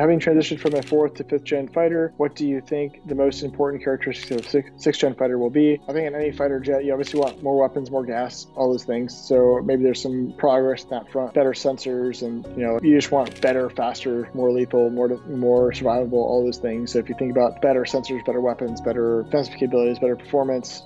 having transitioned from a fourth to fifth gen fighter, what do you think the most important characteristics of six, sixth gen fighter will be? I think in any fighter jet, you obviously want more weapons, more gas, all those things. So maybe there's some progress in that front, better sensors, and you know, you just want better, faster, more lethal, more more survivable, all those things. So if you think about better sensors, better weapons, better defensive capabilities, better performance,